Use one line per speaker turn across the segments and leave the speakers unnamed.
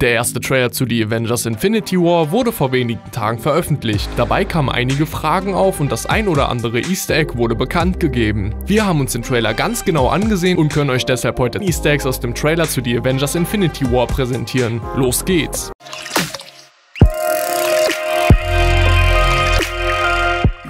Der erste Trailer zu The Avengers Infinity War wurde vor wenigen Tagen veröffentlicht. Dabei kamen einige Fragen auf und das ein oder andere Easter Egg wurde bekannt gegeben. Wir haben uns den Trailer ganz genau angesehen und können euch deshalb heute Easter Eggs aus dem Trailer zu The Avengers Infinity War präsentieren. Los geht's!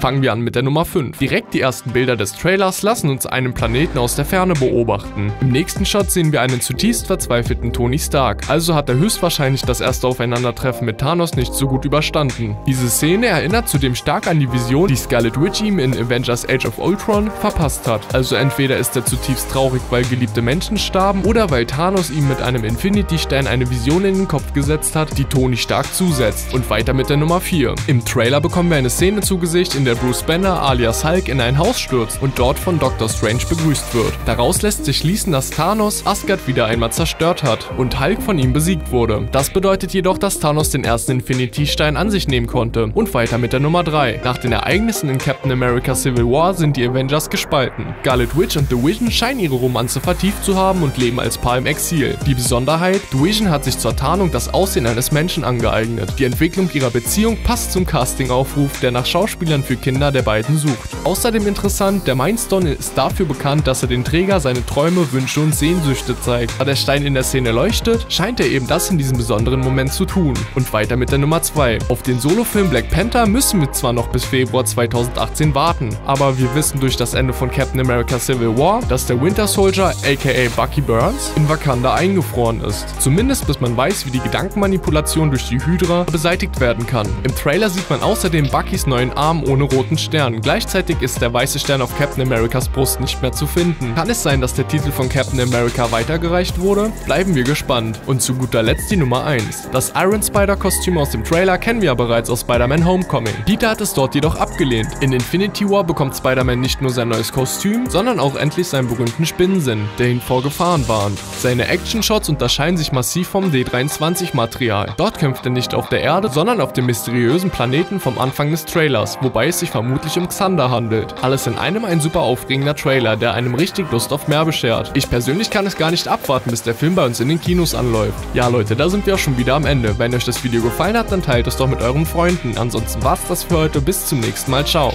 Fangen wir an mit der Nummer 5. Direkt die ersten Bilder des Trailers lassen uns einen Planeten aus der Ferne beobachten. Im nächsten Shot sehen wir einen zutiefst verzweifelten Tony Stark, also hat er höchstwahrscheinlich das erste Aufeinandertreffen mit Thanos nicht so gut überstanden. Diese Szene erinnert zudem stark an die Vision, die Scarlet Witch ihm in Avengers Age of Ultron verpasst hat. Also entweder ist er zutiefst traurig, weil geliebte Menschen starben, oder weil Thanos ihm mit einem Infinity-Stein eine Vision in den Kopf gesetzt hat, die Tony Stark zusetzt. Und weiter mit der Nummer 4. Im Trailer bekommen wir eine Szene zu Gesicht, in der der Bruce Banner alias Hulk in ein Haus stürzt und dort von Doctor Strange begrüßt wird. Daraus lässt sich schließen, dass Thanos Asgard wieder einmal zerstört hat und Hulk von ihm besiegt wurde. Das bedeutet jedoch, dass Thanos den ersten Infinity-Stein an sich nehmen konnte. Und weiter mit der Nummer 3. Nach den Ereignissen in Captain America Civil War sind die Avengers gespalten. Scarlet Witch und The Vision scheinen ihre Romanze vertieft zu haben und leben als Paar im Exil. Die Besonderheit, The Vision hat sich zur Tarnung das Aussehen eines Menschen angeeignet. Die Entwicklung ihrer Beziehung passt zum Castingaufruf, der nach Schauspielern für Kinder der beiden sucht. Außerdem interessant, der Mindstone ist dafür bekannt, dass er den Träger seine Träume, Wünsche und Sehnsüchte zeigt. Da der Stein in der Szene leuchtet, scheint er eben das in diesem besonderen Moment zu tun. Und weiter mit der Nummer 2. Auf den Solofilm Black Panther müssen wir zwar noch bis Februar 2018 warten, aber wir wissen durch das Ende von Captain America Civil War, dass der Winter Soldier aka Bucky Burns in Wakanda eingefroren ist. Zumindest bis man weiß, wie die Gedankenmanipulation durch die Hydra beseitigt werden kann. Im Trailer sieht man außerdem Buckys neuen Arm ohne roten Stern. Gleichzeitig ist der weiße Stern auf Captain Americas Brust nicht mehr zu finden. Kann es sein, dass der Titel von Captain America weitergereicht wurde? Bleiben wir gespannt. Und zu guter Letzt die Nummer 1. Das Iron Spider Kostüm aus dem Trailer kennen wir ja bereits aus Spider-Man Homecoming. Peter hat es dort jedoch abgelehnt. In Infinity War bekommt Spider-Man nicht nur sein neues Kostüm, sondern auch endlich seinen berühmten Spinnensinn, der ihn vor Gefahren warnt. Seine Action-Shots unterscheiden sich massiv vom D23-Material. Dort kämpft er nicht auf der Erde, sondern auf dem mysteriösen Planeten vom Anfang des Trailers, wobei sich vermutlich um Xander handelt. Alles in einem ein super aufregender Trailer, der einem richtig Lust auf mehr beschert. Ich persönlich kann es gar nicht abwarten, bis der Film bei uns in den Kinos anläuft. Ja Leute, da sind wir auch schon wieder am Ende. Wenn euch das Video gefallen hat, dann teilt es doch mit euren Freunden. Ansonsten war's das für heute, bis zum nächsten Mal, ciao.